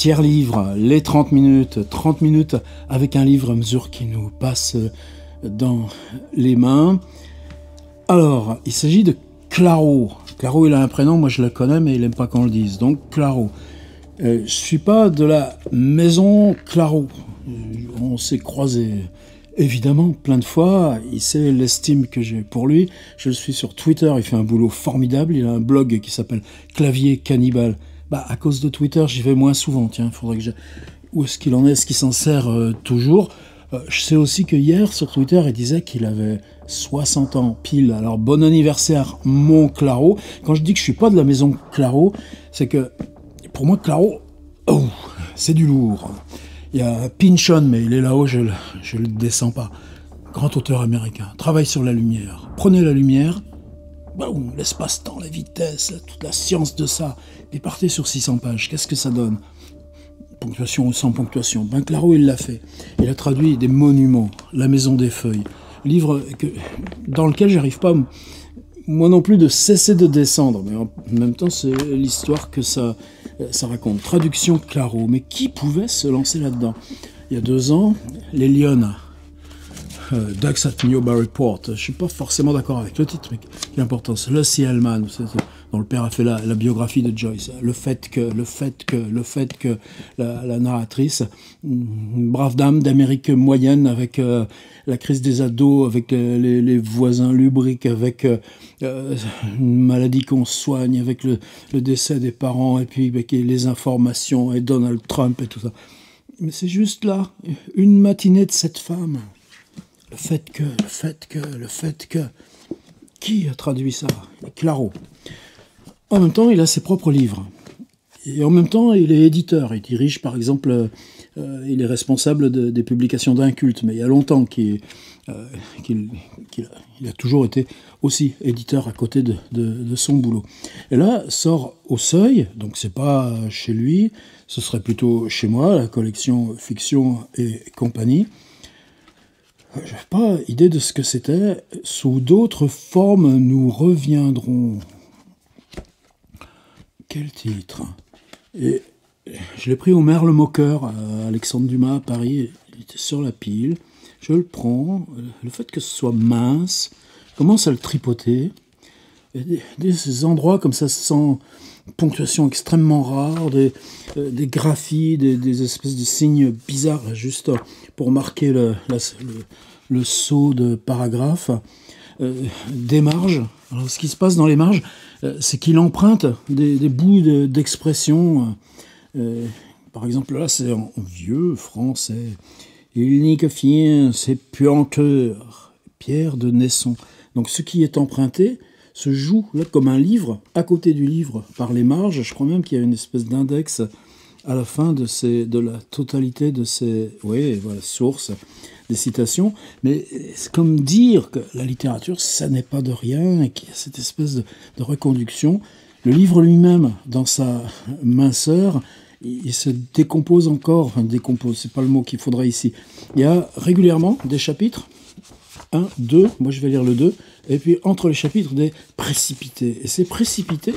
tiers livre, les 30 minutes, 30 minutes avec un livre à mesure qui nous passe dans les mains. Alors, il s'agit de Claro. Claro, il a un prénom, moi je le connais, mais il n'aime pas qu'on le dise. Donc, Claro. Euh, je suis pas de la maison Claro. On s'est croisés évidemment plein de fois. Il sait l'estime que j'ai pour lui. Je suis sur Twitter. Il fait un boulot formidable. Il a un blog qui s'appelle Clavier Cannibal. Bah, à cause de Twitter, j'y vais moins souvent. Tiens, faudrait que je... Où est-ce qu'il en est Est-ce qu'il s'en sert euh, toujours? Je sais aussi que hier, sur Twitter, il disait qu'il avait 60 ans pile. Alors, bon anniversaire, mon Claro. Quand je dis que je suis pas de la maison Claro, c'est que pour moi, Claro, oh, c'est du lourd. Il y a Pinchon, mais il est là-haut, je ne le descends pas. Grand auteur américain, travaille sur la lumière. Prenez la lumière, boum, l'espace-temps, la vitesse, toute la science de ça, et partez sur 600 pages. Qu'est-ce que ça donne? Ponctuation ou sans ponctuation. Ben Claro, il l'a fait. Il a traduit des monuments, La Maison des Feuilles, livre dans lequel j'arrive pas moi non plus de cesser de descendre, mais en même temps c'est l'histoire que ça, ça raconte. Traduction Claro, mais qui pouvait se lancer là-dedans? Il y a deux ans, les Lyonnes, euh, at Report, je suis pas forcément d'accord avec le titre, mais l'importance, le Hellman, dont le père a fait la, biographie de Joyce, le fait que, le fait que, le fait que la, narratrice, une brave dame d'Amérique moyenne avec euh, la crise des ados, avec euh, les, voisins lubriques, avec euh, une maladie qu'on soigne, avec le, décès des parents, et puis les informations, et Donald Trump et tout ça. Mais c'est juste là, une matinée de cette femme. Le fait que, le fait que, le fait que. Qui a traduit ça? Claro. En même temps, il a ses propres livres. Et en même temps, il est éditeur. Il dirige, par exemple, euh, il est responsable des publications d'un culte, mais il y a longtemps qu'il euh, a, toujours été aussi éditeur à côté de, son boulot. Et là, sort au seuil, donc c'est pas chez lui, ce serait plutôt chez moi, la collection Fiction et compagnie. Je n'ai pas idée de ce que c'était. Sous d'autres formes, nous reviendrons quel titre? Et je l'ai pris au Merle Moqueur à Alexandre Dumas à Paris. Il était sur la pile. Je le prends. Le fait que ce soit mince commence à le tripoter. Et des, endroits comme ça sans ponctuation extrêmement rare, des, euh, des graphies, des, espèces de signes bizarres juste pour marquer le, saut de paragraphe. Euh, des marges. Alors, ce qui se passe dans les marges, c'est qu'il emprunte des, bouts d'expression. Euh, par exemple, là, c'est en vieux français. Il n'y que fien, c'est puanteur. Pierre de Naisson. Donc, ce qui est emprunté se joue comme un livre, à côté du livre, par les marges. Je crois même qu'il y a une espèce d'index à la fin de, la totalité de ces sources des citations, mais c'est comme dire que la littérature, ça n'est pas de rien, et qu'il y a cette espèce de, reconduction. Le livre lui-même, dans sa minceur, il, se décompose encore, enfin décompose, c'est pas le mot qu'il faudrait ici. Il y a régulièrement des chapitres, un, deux, moi je vais lire le deux, et puis entre les chapitres des précipités. Et ces précipités,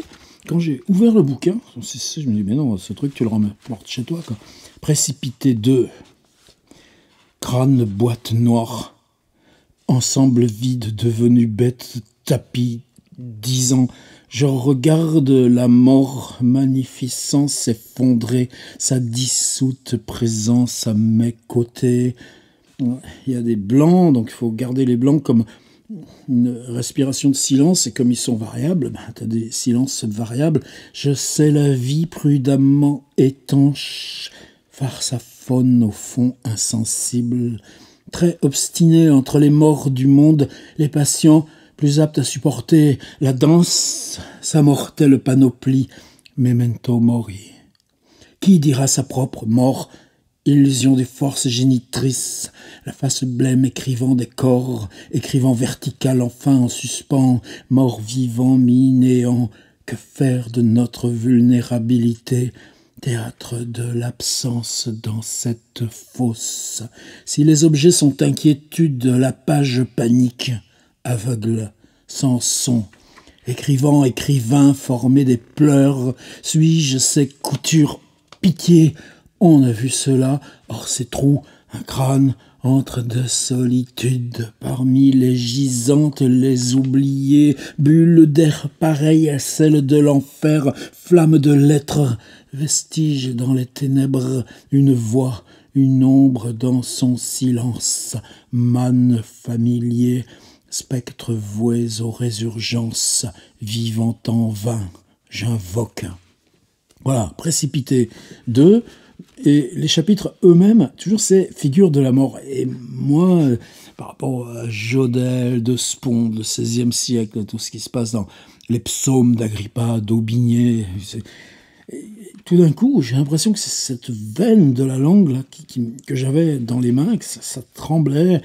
quand j'ai ouvert le bouquin, je me dis, mais non, ce truc, tu le remets chez toi. Quoi. Précipité 2, crâne boîte noire, ensemble vide devenu bête tapis, disant je regarde la mort magnificent s'effondrer, sa dissoute présence à mes côtés. Il y a des blancs, donc il faut garder les blancs comme une respiration de silence, et comme ils sont variables, ben, tu as des silences variables. Je sais la vie prudemment étanche, farce à faune au fond insensible, très obstiné entre les morts du monde, les patients plus aptes à supporter la danse, sa mortelle panoplie, memento mori. Qui dira sa propre mort, illusion des forces génitrices, la face blême écrivant des corps, écrivant vertical enfin en suspens, mort vivant mi-néant, que faire de notre vulnérabilité? Théâtre de l'absence dans cette fosse. Si les objets sont inquiétudes, la page panique, aveugle, sans son. Écrivant, écrivain, formé des pleurs, suis-je ces coutures pitié? On a vu cela, hors ces trous, un crâne entre deux solitudes, parmi les gisantes, les oubliées, bulles d'air pareilles à celles de l'enfer, flamme de lettres, vestige dans les ténèbres, une voix, une ombre dans son silence, manne familier, spectres voués aux résurgences, vivant en vain, j'invoque. Voilà, précipité 2. Et les chapitres eux-mêmes, toujours ces figures de la mort. Et moi, euh, par rapport à Jodel, de Spond, le XVIe siècle, tout ce qui se passe dans les psaumes d'Agrippa, d'Aubigné, tout d'un coup, j'ai l'impression que c'est cette veine de la langue que j'avais dans les mains, que ça, tremblait.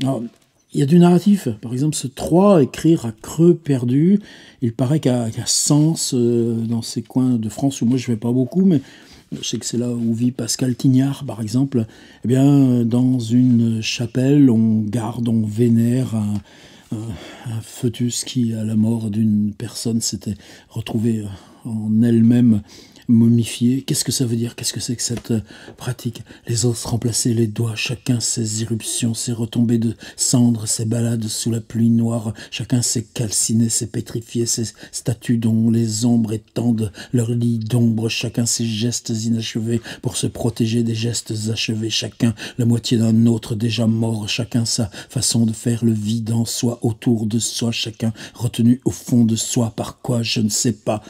il y a du narratif. Par exemple, ce 3, écrire à creux perdu, il paraît qu'il y, a sens euh, dans ces coins de France où moi je ne vais pas beaucoup, mais je sais que c'est là où vit Pascal Tignard, par exemple, eh bien, dans une chapelle, on garde, on vénère un, fœtus qui, à la mort d'une personne, s'était retrouvé en elle-même momifié. Qu'est-ce que ça veut dire? Qu'est-ce que c'est que cette euh, pratique? Les os remplacer les doigts, chacun ses irruptions, ses retombées de cendres, ses balades sous la pluie noire, chacun ses calcinés, ses pétrifiés, ses statues dont les ombres étendent leur lit d'ombre, chacun ses gestes inachevés pour se protéger des gestes achevés, chacun la moitié d'un autre déjà mort, chacun sa façon de faire le vide en soi, autour de soi, chacun retenu au fond de soi, par quoi? Je ne sais pas.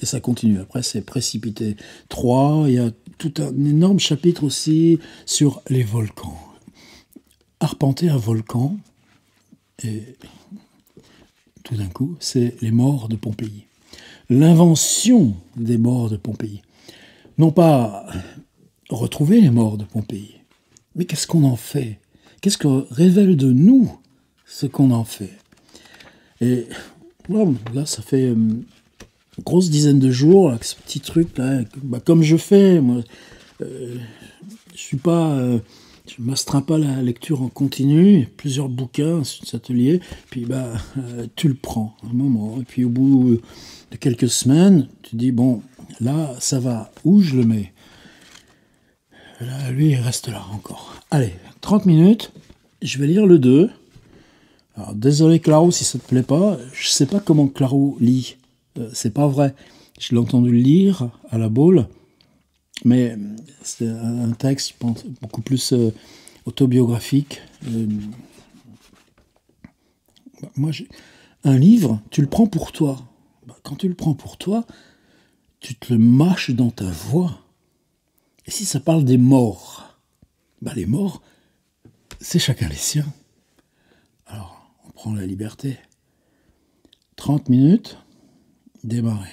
Et ça continue, après c'est précis précipité. 3, il y a tout un énorme chapitre aussi sur les volcans. Arpenter un volcan, et tout d'un coup, c'est les morts de Pompéi. L'invention des morts de Pompéi. Non pas retrouver les morts de Pompéi, mais qu'est-ce qu'on en fait? Qu'est-ce que révèle de nous ce qu'on en fait? Et là, ça fait hum, grosse dizaine de jours, avec ce petit truc là, bah, comme je fais, moi, euh, je suis pas, euh, je m'astreins pas la lecture en continu, plusieurs bouquins cet atelier, puis bah, euh, tu le prends un moment, et puis au bout de quelques semaines, tu dis bon, là, ça va, où je le mets? Là, lui, il reste là encore. Allez, 30 minutes, je vais lire le 2. Alors, désolé Claro si ça te plaît pas, je sais pas comment Claro lit. Euh, c'est pas vrai. Je l'ai entendu lire à la boule, mais c'est un texte, je pense, beaucoup plus euh, autobiographique. Euh, un livre, tu le prends pour toi. Bah, quand tu le prends pour toi, tu te le mâches dans ta voix. Et si ça parle des morts, bah, les morts, c'est chacun les siens. Alors, on prend la liberté. 30 minutes, démarrer.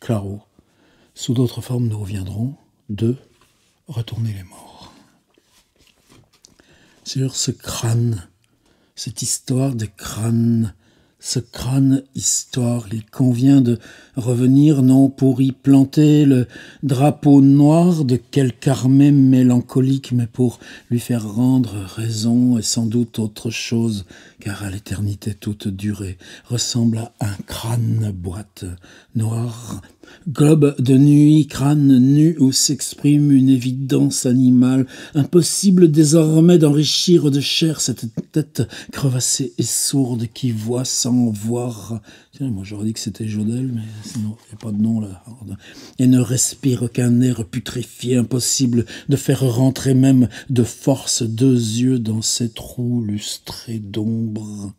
Claro. Sous d'autres formes, nous reviendrons. de Retourner les morts. Sur ce crâne, cette histoire des crânes ce crâne histoire. Il convient de revenir non pour y planter le drapeau noir de quelque armée mélancolique, mais pour lui faire rendre raison et sans doute autre chose, car à l'éternité toute durée ressemble à un crâne boîte noire Globe de nuit, crâne nu où s'exprime une évidence animale, impossible désormais d'enrichir de chair cette tête crevassée et sourde qui voit sans voir. Tiens, moi j'aurais dit que c'était Jodel, mais sinon il n'y a pas de nom là. Et ne respire qu'un air putréfié, impossible de faire rentrer même de force deux yeux dans ces trous lustrés d'ombre.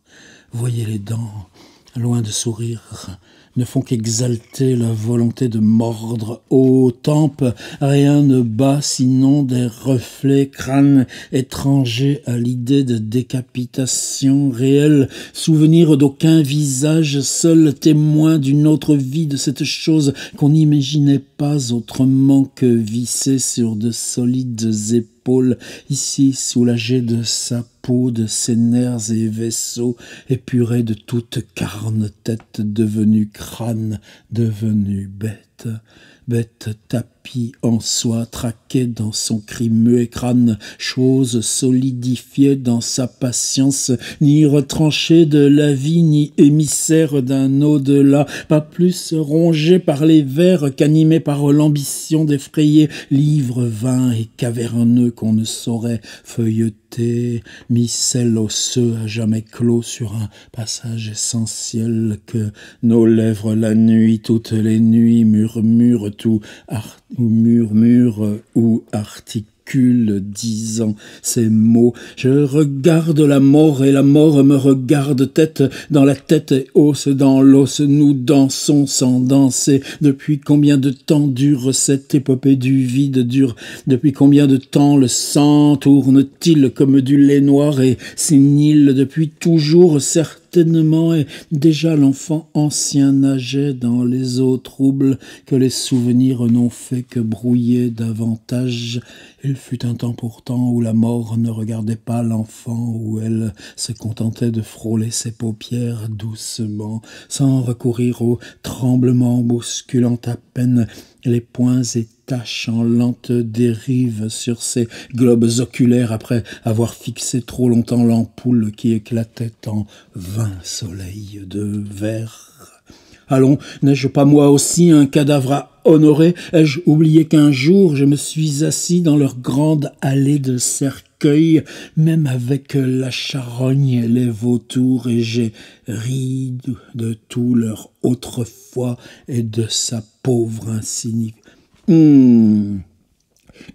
Voyez les dents, loin de sourire, ne font qu'exalter la volonté de mordre. Ô tempes, rien ne bat sinon des reflets crânes étrangers à l'idée de décapitation réelle, souvenir d'aucun visage, seul témoin d'une autre vie de cette chose qu'on n'imaginait pas autrement que vissée sur de solides épaules ici soulagé de sa peau, de ses nerfs et vaisseaux, épuré de toute carne, tête devenue crâne, devenue bête, bête tapée en soie, traqué dans son cri muet crâne, chose solidifiée dans sa patience, ni retranché de la vie, ni émissaire d'un au-delà, pas plus rongé par les vers qu'animé par l'ambition d'effrayer livre vain et caverneux qu'on ne saurait feuilleter, micelle osseux à jamais clos sur un passage essentiel que nos lèvres la nuit, toutes les nuits murmurent tout, ou murmurent ou articulent disant ces mots. Je regarde la mort et la mort me regarde tête dans la tête et os dans l'os. Nous dansons sans danser. Depuis combien de temps dure cette épopée du vide dure Depuis combien de temps le sang tourne-t-il comme du lait noir et sénile? Depuis toujours, certes et déjà l'enfant ancien nageait dans les eaux troubles que les souvenirs n'ont fait que brouiller davantage. Il fut un temps pourtant où la mort ne regardait pas l'enfant, où elle se contentait de frôler ses paupières doucement, sans recourir au tremblement bousculant à peine les poings et taches en lente dérive sur ses globes oculaires après avoir fixé trop longtemps l'ampoule qui éclatait en vingt soleils de verre. Allons, n'ai-je pas moi aussi un cadavre à honorer Ai-je oublié qu'un jour je me suis assis dans leur grande allée de cercueils, même avec la charogne et les vautours, et j'ai ri de tout leur autrefois et de sa pauvre insignifiance. Hmm.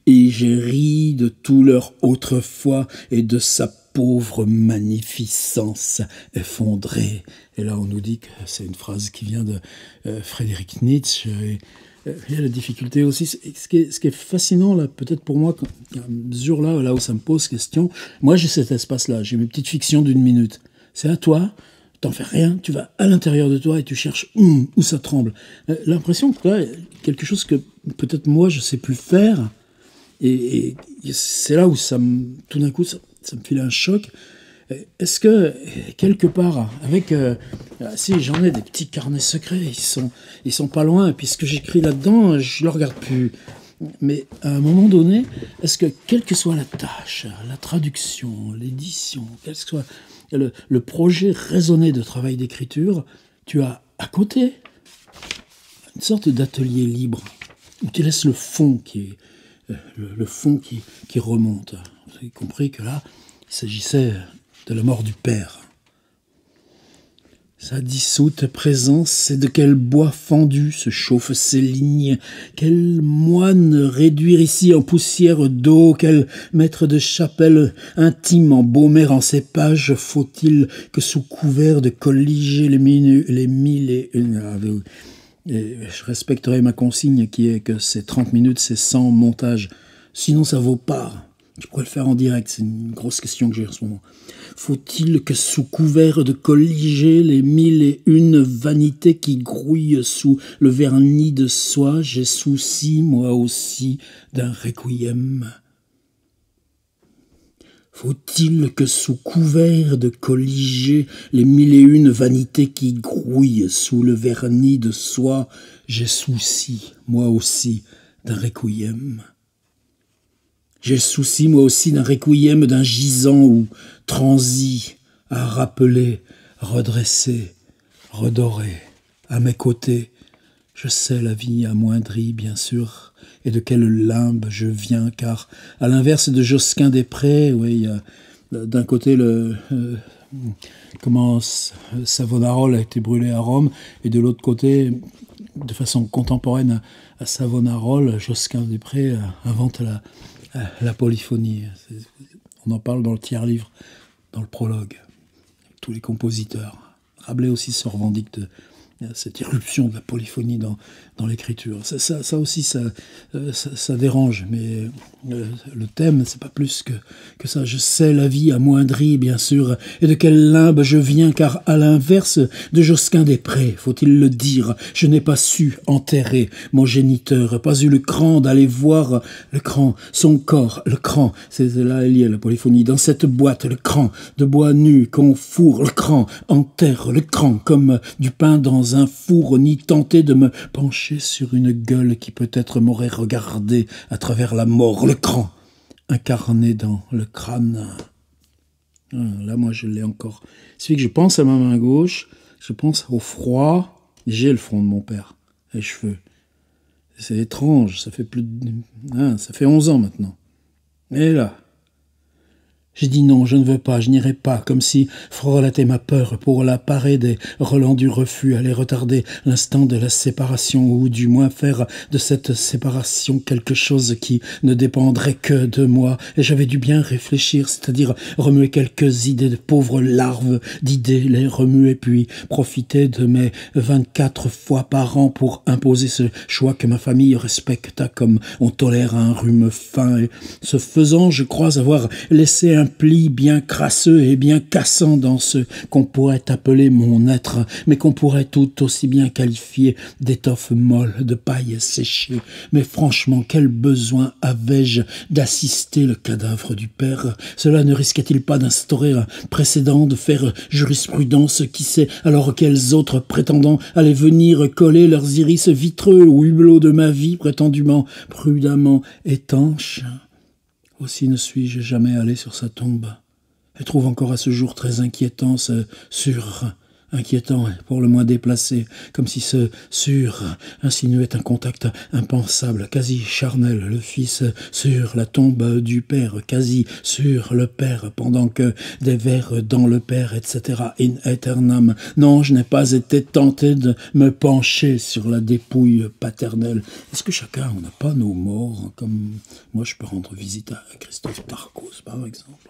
Et j'ai ri de tout leur autrefois et de sa pauvre magnificence effondrée. Et là, on nous dit que c'est une phrase qui vient de euh, Frédéric Nietzsche. Et, il y a la difficulté aussi. Ce qui est, fascinant, là, peut-être pour moi, à mesure là, là où ça me pose question, moi j'ai cet espace-là, j'ai mes petites fictions d'une minute. C'est à toi, t'en fais rien, tu vas à l'intérieur de toi et tu cherches où, ça tremble. Euh, l'impression que là, quelque chose que peut-être moi je sais plus faire, et, c'est là où ça me, tout d'un coup ça, me file un choc. Est-ce que quelque part, avec euh, si j'en ai des petits carnets secrets, ils sont ils sont pas loin, et j'écris là-dedans, je le regarde plus. Mais à un moment donné, est-ce que quelle que soit la tâche, la traduction, l'édition, quel que soit le, projet raisonné de travail d'écriture, tu as à côté une sorte d'atelier libre où tu laisses le fond qui euh, le, fond qui, qui remonte. Vous avez compris que là, il s'agissait de la mort du père. Sa dissoute présence, et de quel bois fendu se chauffent ces lignes, quel moine réduire ici en poussière d'eau, quel maître de chapelle intime embaumer en ces pages, faut-il que sous couvert de colliger les, les mille. Ah, et je respecterai ma consigne qui est que ces 30 minutes, c'est sans montage. Sinon, ça vaut pas. Je pourrais le faire en direct, c'est une grosse question que j'ai en ce moment. Faut-il que sous couvert de colliger les mille et une vanités qui grouillent sous le vernis de soie, j'ai souci, moi aussi, d'un requiem faut-il que sous couvert de colliger les mille et une vanités qui grouillent sous le vernis de soie, j'ai souci, moi aussi, d'un requiem J'ai souci, moi aussi, d'un requiem, d'un gisant ou transi, à rappeler, redresser, redorer, à mes côtés, je sais la vie amoindrie, bien sûr, et de quelle limbe je viens, car, à l'inverse de Josquin des Prés, oui, il y a d'un côté le. Euh, comment Savonarole a été brûlé à Rome, et de l'autre côté, de façon contemporaine à, Savonarole, Josquin des Prés invente la, la polyphonie. On en parle dans le tiers-livre, dans le prologue. Tous les compositeurs. Rabelais aussi se revendique de, cette irruption de la polyphonie dans, dans l'écriture. Ça, ça, ça, aussi, ça, euh, ça, dérange, mais euh, le thème, c'est pas plus que, que ça. Je sais la vie amoindrie, bien sûr, et de quelle limbe je viens, car à l'inverse de Josquin des Prés, faut-il le dire, je n'ai pas su enterrer mon géniteur, pas eu le cran d'aller voir le cran, son corps, le cran, c'est là y a la polyphonie, dans cette boîte, le cran de bois nu qu'on fourre, le cran, enterre le cran comme du pain dans un four, ni tenter de me pencher sur une gueule qui peut-être m'aurait regardé à travers la mort, le cran, incarné dans le crâne. Ah, là, moi, je l'ai encore. C'est que je pense à ma main gauche, je pense au froid. J'ai le front de mon père, les cheveux. C'est étrange, ça fait plus de... Ah, ça fait onze ans maintenant. Et là, j'ai dit non, je ne veux pas, je n'irai pas, comme si frelater ma peur pour la parée des relents du refus allait retarder l'instant de la séparation, ou du moins faire de cette séparation quelque chose qui ne dépendrait que de moi. Et j'avais dû bien réfléchir, c'est-à-dire remuer quelques idées de pauvres larves d'idées, les remuer, puis profiter de mes vingt-quatre fois par an pour imposer ce choix que ma famille respecta comme on tolère un rhume fin. Et ce faisant, je crois avoir laissé pli bien crasseux et bien cassant dans ce qu'on pourrait appeler mon être, mais qu'on pourrait tout aussi bien qualifier d'étoffe molle, de paille séchée. Mais franchement, quel besoin avais-je d'assister le cadavre du père? Cela ne risquait-il pas d'instaurer un précédent, de faire jurisprudence, qui sait alors quels autres prétendants allaient venir coller leurs iris vitreux au hublot de ma vie prétendument prudemment étanche aussi ne suis-je jamais allé sur sa tombe, et trouve encore à ce jour très inquiétant ce sur inquiétant pour le moins déplacé, comme si ce sur insinuait un contact impensable, quasi charnel, le fils sur la tombe du père, quasi sur le père, pendant que des vers dans le père, etc. in aeternam. Non, je n'ai pas été tenté de me pencher sur la dépouille paternelle. Est-ce que chacun, on n'a pas nos morts, comme moi je peux rendre visite à Christophe Tarkos, par exemple,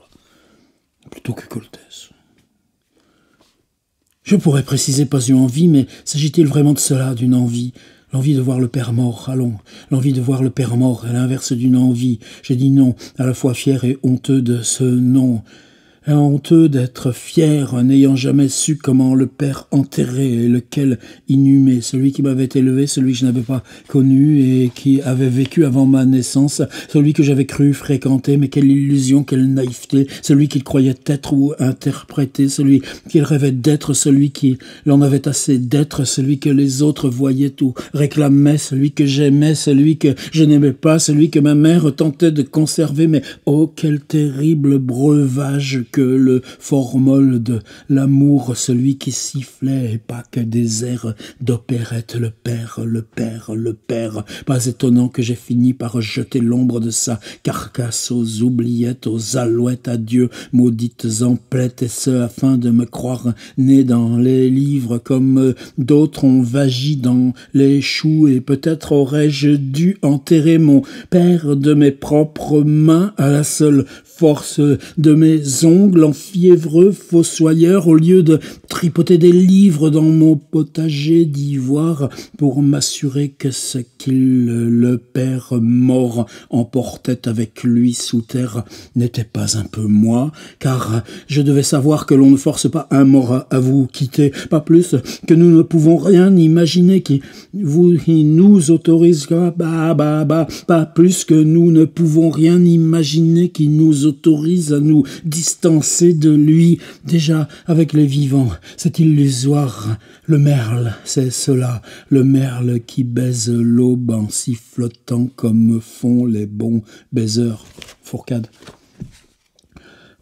plutôt que Coltès? Je pourrais préciser pas une envie, mais s'agit-il vraiment de cela, d'une envie? L'envie de voir le père mort, allons, l'envie de voir le père mort, à l'inverse d'une envie. J'ai dit non, à la fois fier et honteux de ce non honteux d'être fier, n'ayant jamais su comment le père enterré et lequel inhumé, celui qui m'avait élevé, celui que je n'avais pas connu et qui avait vécu avant ma naissance, celui que j'avais cru fréquenter, mais quelle illusion, quelle naïveté, celui qu'il croyait être ou interpréter, celui qu'il rêvait d'être, celui qui l'en avait assez d'être, celui que les autres voyaient ou réclamaient, celui que j'aimais, celui que je n'aimais pas, celui que ma mère tentait de conserver, mais oh, quel terrible breuvage que le formol de l'amour, celui qui sifflait et pas que des airs d'opérette, le père, le père, le père. Pas étonnant que j'ai fini par jeter l'ombre de sa carcasse aux oubliettes, aux alouettes. À Dieu, maudites emplettes, et ce afin de me croire né dans les livres comme d'autres ont vagi dans les choux, et peut-être aurais-je dû enterrer mon père de mes propres mains à la seule force de mes ongles en fiévreux fossoyeur au lieu de tripoter des livres dans mon potager d'ivoire pour m'assurer que ce qu'il le père mort emportait avec lui sous terre n'était pas un peu moi, car je devais savoir que l'on ne force pas un mort à vous quitter, pas plus que nous ne pouvons rien imaginer qui vous nous autorise, bah, bah, bah, pas plus que nous ne pouvons rien imaginer qui nous autorise à nous distancer de lui, déjà avec les vivants. C'est illusoire. Le merle, c'est cela, le merle qui baise l'aube en sifflotant comme font les bons baiseurs. Fourcade.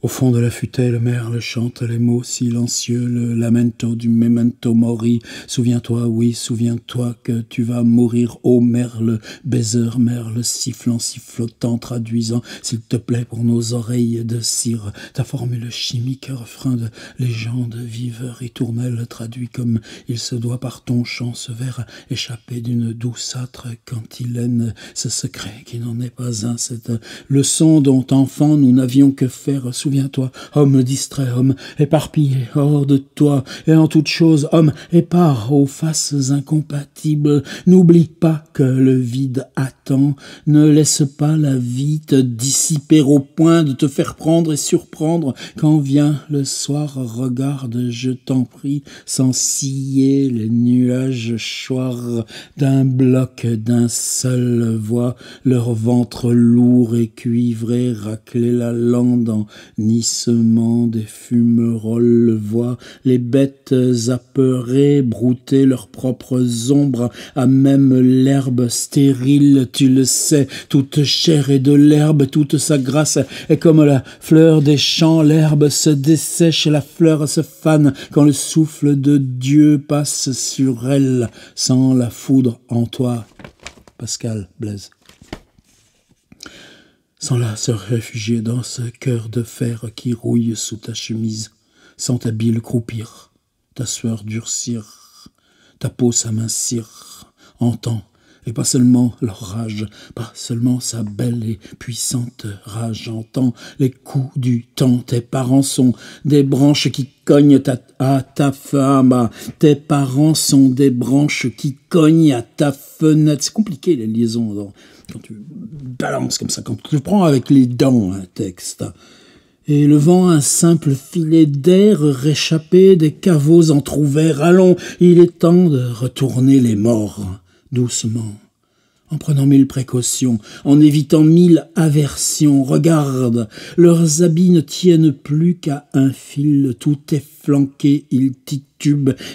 Au fond de la futaie, le merle chante les mots silencieux, le lamento du memento mori. Souviens-toi, oui, souviens-toi que tu vas mourir, ô merle, baiser, merle, sifflant, sifflotant, traduisant, s'il te plaît, pour nos oreilles de cire, ta formule chimique, refrain de légende vive, ritournelle, traduit comme il se doit par ton chant, ce vers échappé d'une douceâtre cantilène, ce secret qui n'en est pas un, cette leçon dont enfant nous n'avions que faire Souviens-toi, homme distrait, homme éparpillé, hors de toi, et en toute chose, homme épars aux faces incompatibles. N'oublie pas que le vide temps. Ne laisse pas la vie te dissiper au point de te faire prendre et surprendre. Quand vient le soir, regarde, je t'en prie, sans scier les nuages choirs d'un bloc d'un seul voix, leur ventre lourd et cuivré racler la lande nissement des fumerolles, voit les bêtes apeurées brouter leurs propres ombres à même l'herbe stérile, tu le sais, toute chair et de l'herbe, toute sa grâce est comme la fleur des champs, l'herbe se dessèche, la fleur se fane quand le souffle de Dieu passe sur elle, sans la foudre en toi. Pascal Blaise. Sans là se réfugier dans ce cœur de fer qui rouille sous ta chemise, sans ta bile croupir, ta sueur durcir, ta peau s'amincir, entends et pas seulement leur rage, pas seulement sa belle et puissante rage. J'entends les coups du temps. Tes parents sont des branches qui cognent à ta femme. Tes parents sont des branches qui cognent à ta fenêtre. C'est compliqué les liaisons quand tu balances comme ça, quand tu prends avec les dents un texte et levant un simple filet d'air réchappé des caveaux entr'ouverts. Allons, il est temps de retourner les morts doucement, en prenant mille précautions, en évitant mille aversions. Regarde, leurs habits ne tiennent plus qu'à un fil, tout est flanqué, ils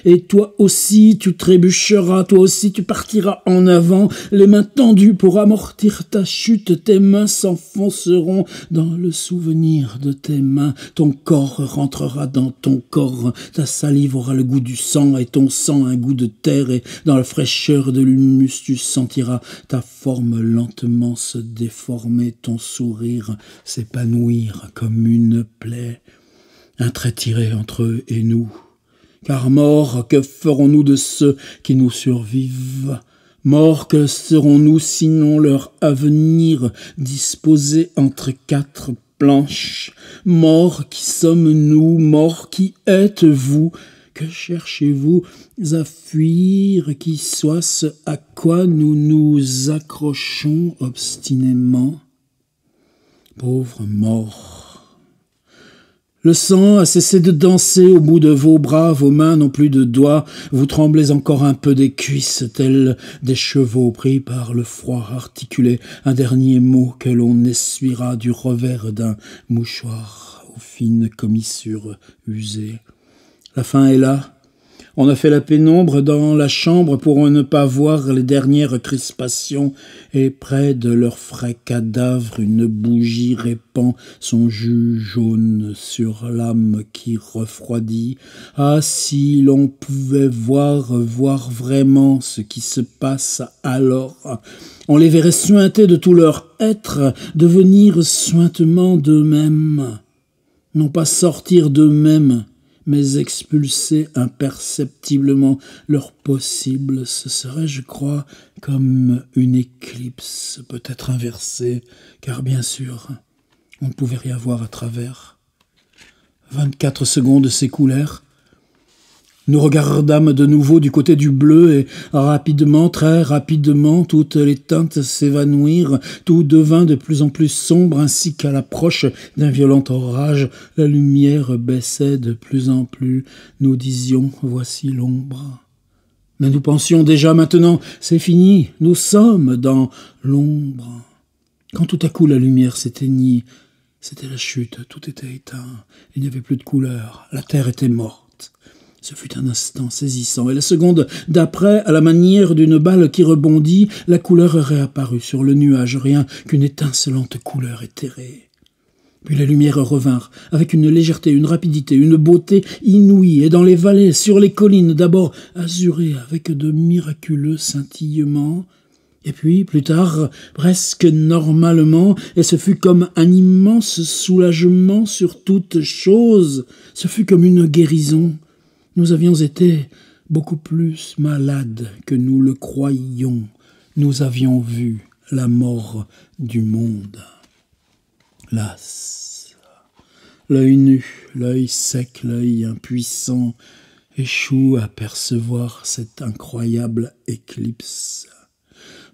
et toi aussi tu trébucheras, toi aussi tu partiras en avant, les mains tendues pour amortir ta chute, tes mains s'enfonceront dans le souvenir de tes mains, ton corps rentrera dans ton corps, ta salive aura le goût du sang et ton sang un goût de terre, et dans la fraîcheur de l'humus tu sentiras ta forme lentement se déformer, ton sourire s'épanouir comme une plaie. Un trait tiré entre eux et nous, car mort, que ferons-nous de ceux qui nous survivent? Mort, que serons-nous sinon leur avenir disposé entre quatre planches? Mort, qui sommes-nous? Mort, qui êtes-vous? Que cherchez-vous à fuir qui soit ce à quoi nous nous accrochons obstinément? Pauvre mort le sang a cessé de danser au bout de vos bras, vos mains n'ont plus de doigts, vous tremblez encore un peu des cuisses, tels des chevaux pris par le froid articulé, un dernier mot que l'on essuiera du revers d'un mouchoir aux fines commissures usées. La fin est là, on a fait la pénombre dans la chambre pour ne pas voir les dernières crispations, et près de leur frais cadavre, une bougie répand son jus jaune sur l'âme qui refroidit. Ah, si l'on pouvait voir, voir vraiment ce qui se passe alors. On les verrait suinter de tout leur être, devenir suintement d'eux-mêmes, non pas sortir d'eux-mêmes, mais expulser imperceptiblement leur possible, ce serait, je crois, comme une éclipse, peut-être inversée, car bien sûr, on ne pouvait rien voir à travers. Vingt-quatre secondes s'écoulèrent, nous regardâmes de nouveau du côté du bleu et rapidement, très rapidement, toutes les teintes s'évanouirent, tout devint de plus en plus sombre ainsi qu'à l'approche d'un violent orage, la lumière baissait de plus en plus. Nous disions, voici l'ombre. Mais nous pensions déjà maintenant, c'est fini, nous sommes dans l'ombre. Quand tout à coup la lumière s'éteignit, c'était la chute, tout était éteint, il n'y avait plus de couleur, la terre était morte. Ce fut un instant saisissant, et la seconde d'après, à la manière d'une balle qui rebondit, la couleur réapparut sur le nuage, rien qu'une étincelante couleur éthérée. Puis les lumières revinrent, avec une légèreté, une rapidité, une beauté inouïe, et dans les vallées, sur les collines, d'abord azurées avec de miraculeux scintillements, et puis, plus tard, presque normalement, et ce fut comme un immense soulagement sur toute chose, ce fut comme une guérison, nous avions été beaucoup plus malades que nous le croyions. Nous avions vu la mort du monde. Las. L'œil nu, l'œil sec, l'œil impuissant échoue à percevoir cette incroyable éclipse.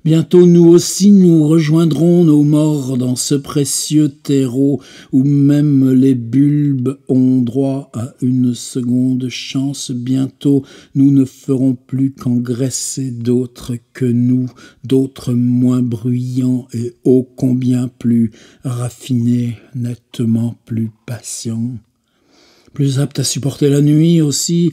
Bientôt nous aussi nous rejoindrons nos morts dans ce précieux terreau où même les bulbes ont droit à une seconde chance. Bientôt nous ne ferons plus qu'engraisser d'autres que nous, d'autres moins bruyants et ô combien plus raffinés, nettement plus patients, plus aptes à supporter la nuit aussi,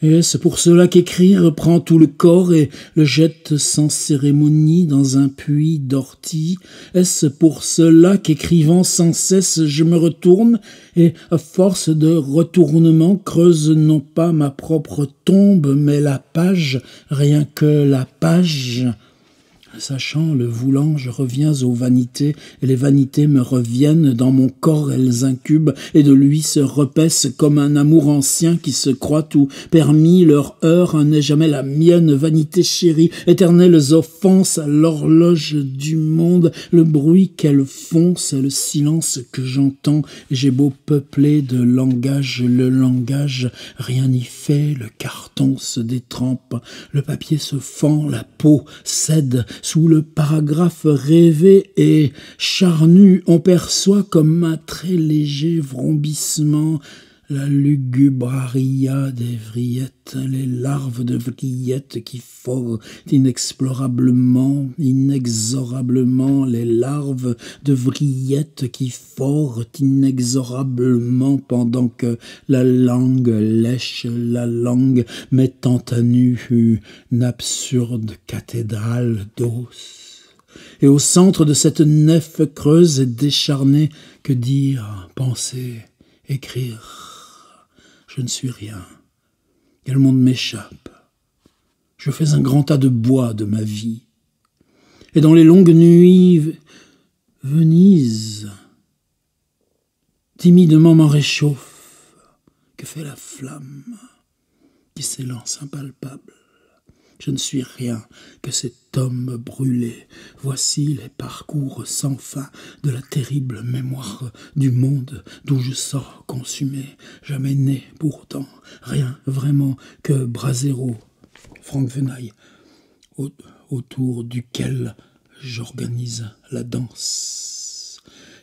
et c'est pour cela qu'écrire prend tout le corps et le jette sans cérémonie dans un puits d'ortie. Est-ce pour cela qu'écrivant sans cesse je me retourne et à force de retournement creuse non pas ma propre tombe mais la page, rien que la page Sachant le voulant, je reviens aux vanités, et les vanités me reviennent, dans mon corps elles incubent, et de lui se repaissent comme un amour ancien qui se croit tout permis, leur heure n'est jamais la mienne, vanité chérie, éternelles offenses à l'horloge du monde, le bruit qu'elles font, c'est le silence que j'entends, j'ai beau peupler de langage le langage, rien n'y fait, le carton se détrempe, le papier se fend, la peau cède, sous le paragraphe rêvé et charnu, on perçoit comme un très léger vrombissement la lugubraria des vrillettes, les larves de vrillettes qui forent inexplorablement, inexorablement, les larves de vrillettes qui forent inexorablement pendant que la langue lèche la langue, mettant à nu une absurde cathédrale d'os. Et au centre de cette nef creuse et décharnée, que dire, penser, écrire? Je ne suis rien. Le monde m'échappe. Je fais un grand tas de bois de ma vie. Et dans les longues nuits, Venise timidement m'en réchauffe. Que fait la flamme qui s'élance impalpable? Je ne suis rien que cet homme brûlé. Voici les parcours sans fin de la terrible mémoire du monde d'où je sors consumé, jamais né pourtant, rien vraiment que Brasero, Franck Venaille, autour duquel j'organise la danse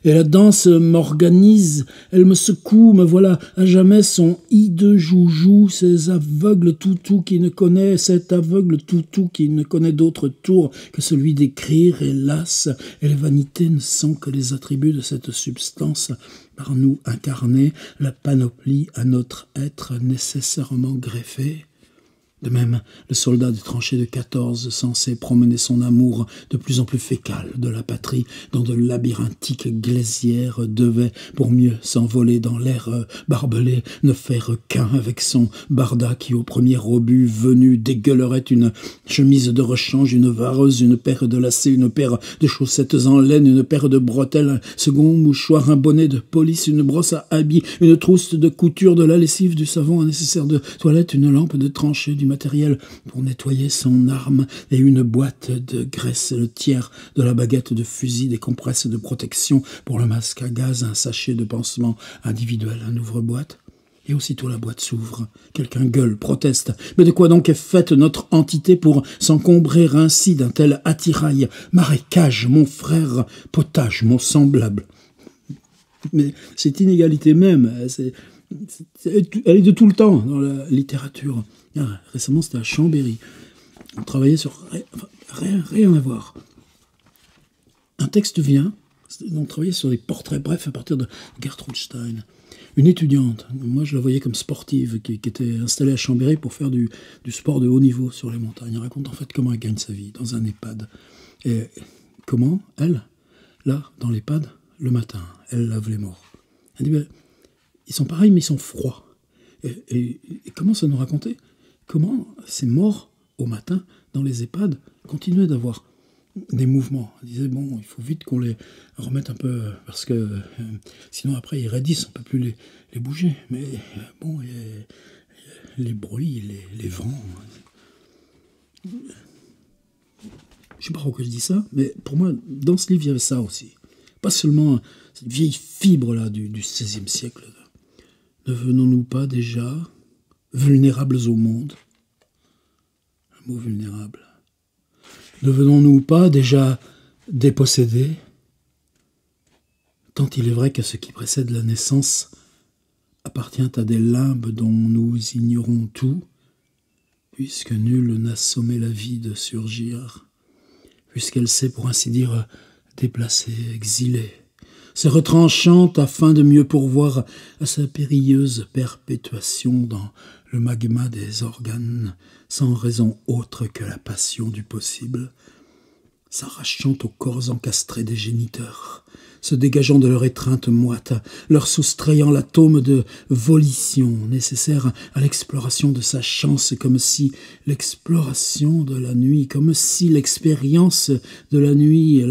et la danse m'organise, elle me secoue, me voilà à jamais son hideux joujou, ces aveugles toutous qui ne connaît, cet aveugle toutou qui ne connaît d'autre tour que celui d'écrire, hélas, et les vanités ne sont que les attributs de cette substance par nous incarnée, la panoplie à notre être nécessairement greffée. De même, le soldat des tranchées de 14 censé promener son amour de plus en plus fécal de la patrie dans de labyrinthiques glacières devait, pour mieux s'envoler dans l'air barbelé, ne faire qu'un avec son barda qui au premier obus venu dégueulerait une chemise de rechange, une vareuse, une paire de lacets, une paire de chaussettes en laine, une paire de bretelles, un second mouchoir, un bonnet de police, une brosse à habits, une trousse de couture, de la lessive, du savon, un nécessaire de toilette, une lampe de tranchée, du matériel pour nettoyer son arme et une boîte de graisse, le tiers de la baguette de fusil, des compresses de protection pour le masque à gaz, un sachet de pansement individuel, un ouvre-boîte. Et aussitôt la boîte s'ouvre. Quelqu'un gueule, proteste. Mais de quoi donc est faite notre entité pour s'encombrer ainsi d'un tel attirail? Marécage, mon frère, potage, mon semblable. Mais cette inégalité même, elle est de tout le temps dans la littérature. Ah, récemment, c'était à Chambéry. On travaillait sur rien, à voir. Un texte vient, on travaillait sur des portraits brefs à partir de Gertrude Stein. Une étudiante, moi je la voyais comme sportive, qui, était installée à Chambéry pour faire du, sport de haut niveau sur les montagnes. Elle raconte en fait comment elle gagne sa vie dans un EHPAD. Et comment, elle, là, dans l'EHPAD, le matin, elle lave les morts. Elle dit, ben, ils sont pareils mais ils sont froids. Et, et, et commence à nous raconter comment ces morts au matin dans les EHPAD continuaient d'avoir des mouvements. On disait, bon, il faut vite qu'on les remette un peu, parce que euh, sinon après ils raidissent, on ne peut plus les, les, bouger. Mais euh, bon, les bruits, les, les vents. Je ne sais pas pourquoi je dis ça, mais pour moi, dans ce livre, il y avait ça aussi. Pas seulement cette vieille fibre-là du, du XVIe siècle. Ne venons-nous pas déjà vulnérables au monde. Un mot vulnérable. Ne venons-nous pas déjà dépossédés Tant il est vrai que ce qui précède la naissance appartient à des limbes dont nous ignorons tout, puisque nul n'a sommé la vie de surgir, puisqu'elle s'est, pour ainsi dire, déplacée, exilée, se retranchant afin de mieux pourvoir à sa périlleuse perpétuation dans le magma des organes, sans raison autre que la passion du possible, s'arrachant aux corps encastrés des géniteurs, se dégageant de leur étreinte moite, leur soustrayant l'atome de volition nécessaire à l'exploration de sa chance, comme si l'exploration de la nuit, comme si l'expérience de la nuit,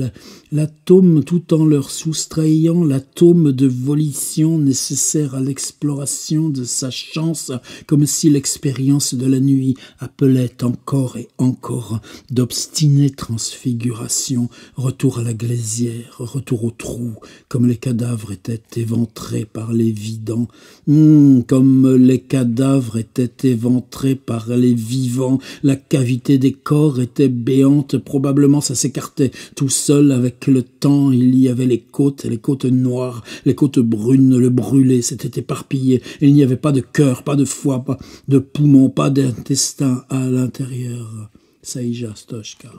l'atome tout en leur soustrayant l'atome de volition nécessaire à l'exploration de sa chance, comme si l'expérience de la nuit appelait encore et encore d'obstinées transfigurations, retour à la glaisière, retour au trou, comme les cadavres étaient éventrés par les vidants, hmm, comme les cadavres étaient éventrés par les vivants, la cavité des corps était béante, probablement ça s'écartait tout seul. Avec le temps, il y avait les côtes, les côtes noires, les côtes brunes, le brûlé s'était éparpillé, il n'y avait pas de cœur, pas de foie, pas de poumon, pas d'intestin à l'intérieur. Saïja Stoshka.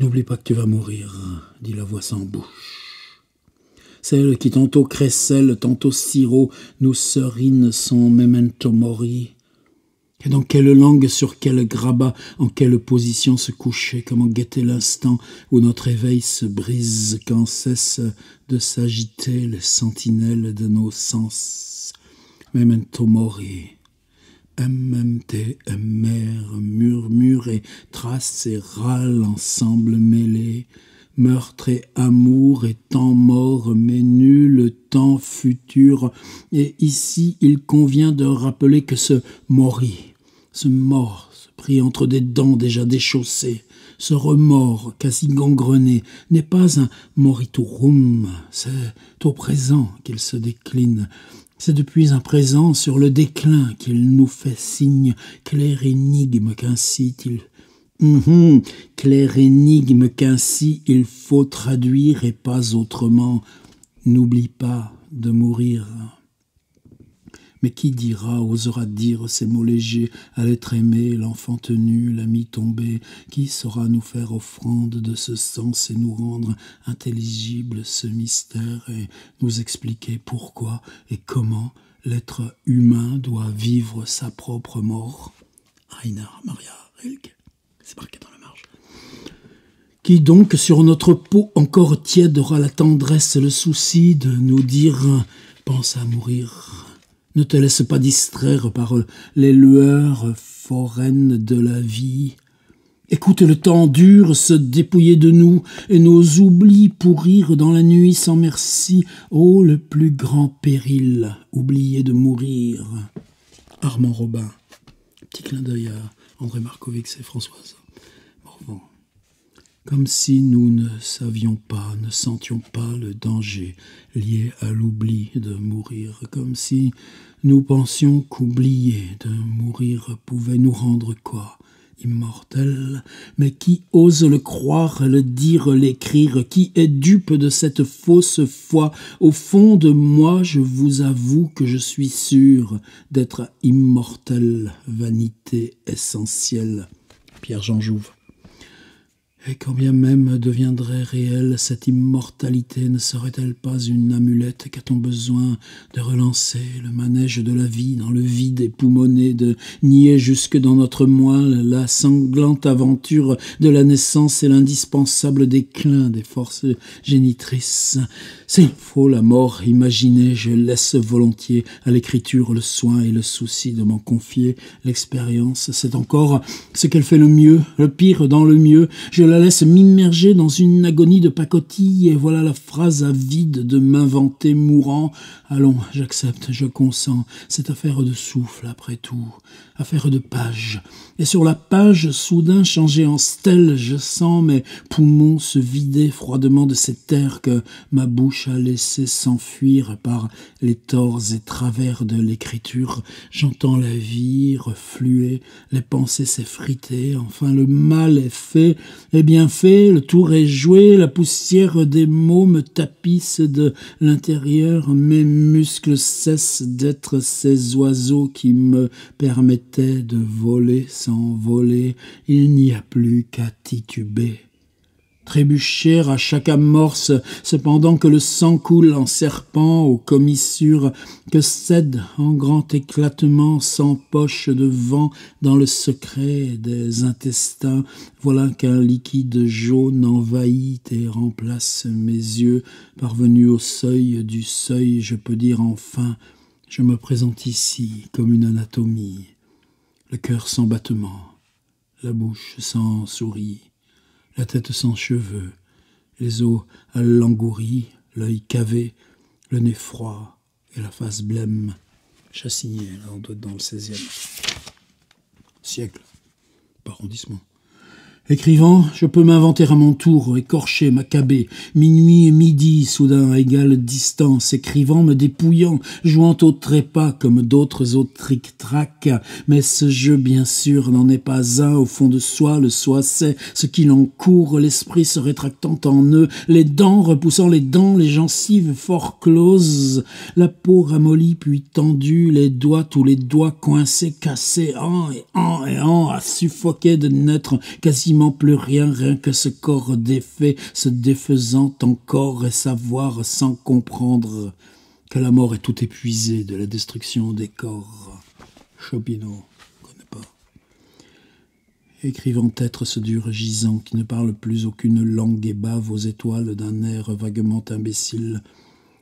N'oublie pas que tu vas mourir, dit la voix sans bouche celle qui tantôt crécelle, tantôt sirop, nous serine son memento mori. Et dans quelle langue, sur quel grabat, en quelle position se coucher, comment guetter l'instant où notre éveil se brise, quand cesse de s'agiter les sentinelles de nos sens. Memento mori. MMT, MR, murmure et trace et râle ensemble mêlés, meurtre et amour et temps mort, mais nul temps futur. Et ici, il convient de rappeler que ce mori, ce mort, pris entre des dents déjà déchaussées, ce remords quasi gangrené, n'est pas un moriturum, c'est au présent qu'il se décline. C'est depuis un présent sur le déclin qu'il nous fait signe, clair énigme qu'ainsi il Hum, clair énigme qu'ainsi il faut traduire et pas autrement. N'oublie pas de mourir. Mais qui dira, osera dire ces mots légers. À l'être aimé, l'enfant tenu, l'ami tombé? Qui saura nous faire offrande de ce sens et nous rendre intelligible ce mystère et nous expliquer pourquoi et comment l'être humain doit vivre sa propre mort? Rainer Maria Rilke Qui donc sur notre peau encore tiède aura la tendresse le souci de nous dire pense à mourir. Ne te laisse pas distraire par les lueurs foraines de la vie. Écoute le temps dur se dépouiller de nous et nos oublis pourrir dans la nuit sans merci. Oh, le plus grand péril, oublier de mourir. Armand Robin. Petit clin d'œil à André Markovix et Françoise. Comme si nous ne savions pas, ne sentions pas le danger lié à l'oubli de mourir, comme si nous pensions qu'oublier de mourir pouvait nous rendre quoi? Immortel, mais qui ose le croire, le dire, l'écrire, qui est dupe de cette fausse foi? Au fond de moi, je vous avoue que je suis sûr d'être immortel, vanité essentielle. Pierre-Jean Jouve. Et quand bien même deviendrait réelle cette immortalité, ne serait-elle pas une amulette qu'a-t-on besoin de relancer le manège de la vie dans le vide époumoné, de nier jusque dans notre moelle la sanglante aventure de la naissance et l'indispensable déclin des forces génitrices? S'il faut la mort imaginée, je laisse volontiers à l'écriture le soin et le souci de m'en confier. L'expérience, c'est encore ce qu'elle fait le mieux, le pire dans le mieux. Je la laisse m'immerger dans une agonie de pacotille, et voilà la phrase avide de m'inventer mourant. Allons, j'accepte, je consens. C'est affaire de souffle, après tout, affaire de page. Et sur la page, soudain changée en stèle, je sens mes poumons se vider froidement de cet air que ma bouche a laissé s'enfuir par les torts et travers de l'écriture. J'entends la vie refluer, les pensées s'effriter, enfin le mal est fait, bien fait, le tour est joué, la poussière des mots me tapisse de l'intérieur, mes muscles cessent d'être ces oiseaux qui me permettaient de voler sans voler, il n'y a plus qu'à tituber trébucher à chaque amorce, cependant que le sang coule en serpent aux commissures, que cède en grand éclatement sans poche de vent dans le secret des intestins, voilà qu'un liquide jaune envahit et remplace mes yeux, parvenu au seuil du seuil, je peux dire enfin, je me présente ici comme une anatomie, le cœur sans battement, la bouche sans souris, la tête sans cheveux, les os langouris, l'œil cavé, le nez froid et la face blême. Chassigné, là on doit être dans le 16e siècle, arrondissement. Écrivant, je peux m'inventer à mon tour, écorcher, m'accaber, minuit et midi, soudain à égale distance, écrivant, me dépouillant, jouant au trépas comme d'autres au tric-trac. Mais ce jeu, bien sûr, n'en est pas un, au fond de soi, le soi sait ce qu'il en court, l'esprit se rétractant en eux, les dents repoussant les dents, les gencives fort closes, la peau ramollie puis tendue, les doigts, tous les doigts coincés, cassés, en et en et en, à suffoquer de n'être plus rien, rien que ce corps défait, se défaisant encore et savoir sans comprendre que la mort est tout épuisée de la destruction des corps. Chopinot, connaît pas. Écrivant être ce dur gisant qui ne parle plus aucune langue et bave aux étoiles d'un air vaguement imbécile,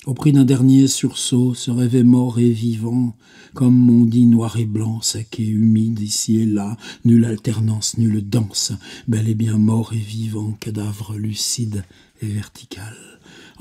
au prix d'un dernier sursaut, se rêvait mort et vivant, comme on dit noir et blanc, sec et humide ici et là, nulle alternance, nulle danse, bel et bien mort et vivant, cadavre lucide et vertical.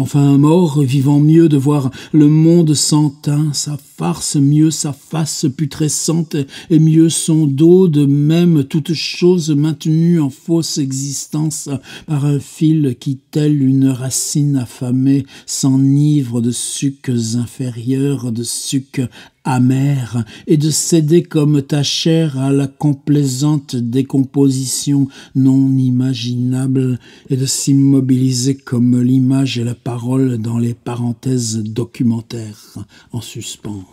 Enfin, mort, vivant mieux de voir le monde sans teint, sa farce, mieux sa face putrescente, et mieux son dos, de même toute chose maintenue en fausse existence par un fil qui, tel une racine affamée, s'enivre de sucs inférieurs, de sucs amère et de céder comme ta chair à la complaisante décomposition non imaginable et de s'immobiliser comme l'image et la parole dans les parenthèses documentaires en suspens.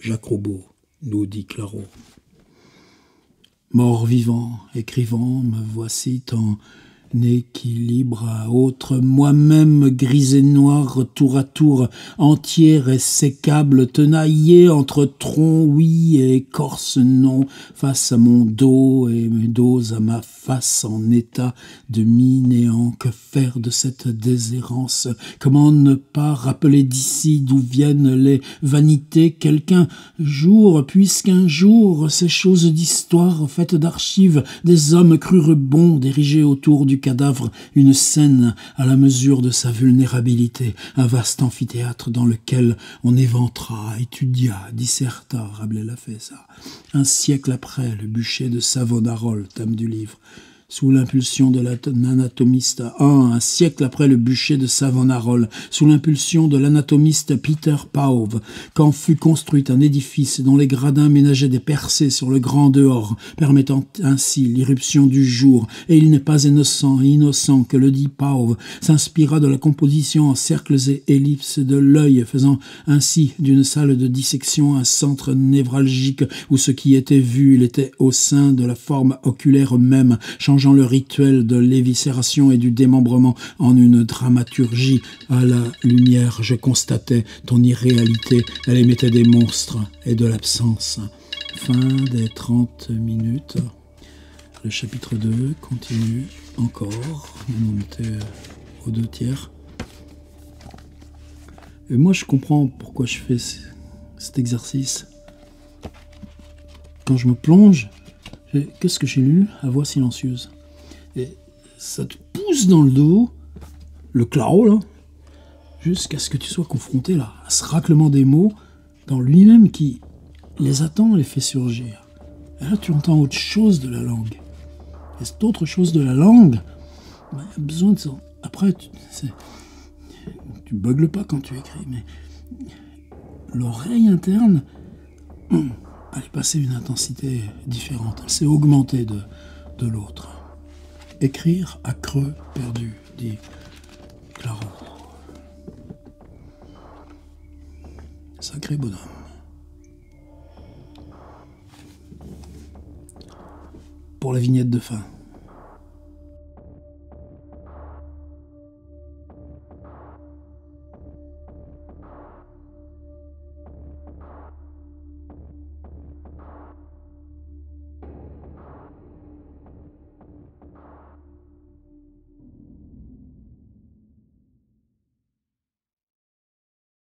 Jacques Roubaud nous dit Claro. Mort vivant, écrivant, me voici tant N'équilibre à autre, moi-même gris et noir, tour à tour, entière et sécable, tenaillé entre tronc oui et écorce non, face à mon dos et mes dos à ma en état de mi-néant. Que faire de cette déshérence Comment ne pas rappeler d'ici d'où viennent les vanités? Quelqu'un jour, puisqu'un jour, ces choses d'histoire faites d'archives, des hommes crurent bons d'ériger autour du cadavre une scène à la mesure de sa vulnérabilité, un vaste amphithéâtre dans lequel on éventra, étudia, disserta, Rabelais l'a fait. Un siècle après, le bûcher de Savonarole, thème du livre, sous l'impulsion de l'anatomiste un, un siècle après le bûcher de Savonarole, sous l'impulsion de l'anatomiste Peter Pauve, quand fut construit un édifice dont les gradins ménageaient des percées sur le grand dehors, permettant ainsi l'irruption du jour, et il n'est pas innocent et innocent que le dit Pauve s'inspira de la composition en cercles et ellipses de l'œil, faisant ainsi d'une salle de dissection un centre névralgique où ce qui était vu, il était au sein de la forme oculaire même, le rituel de l'éviscération et du démembrement en une dramaturgie. À la lumière, je constatais ton irréalité, elle émettait des monstres et de l'absence. Fin des trente minutes. Le chapitre 2 continue encore. On était aux deux tiers. Et moi, je comprends pourquoi je fais cet exercice. Quand je me plonge Qu'est-ce que j'ai lu à voix silencieuse Et ça te pousse dans le dos, le claro, jusqu'à ce que tu sois confronté à ce raclement des mots dans lui-même qui les attend, les fait surgir. Et là, tu entends autre chose de la langue. Et cette autre chose de la langue, ben, il y a besoin de ça. Après, tu, tu buggles pas quand tu écris, mais l'oreille interne. elle est une intensité différente, elle s'est augmentée de, l'autre. écrire à creux perdu, dit Claro. Sacré bonhomme. Pour la vignette de fin.